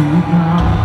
become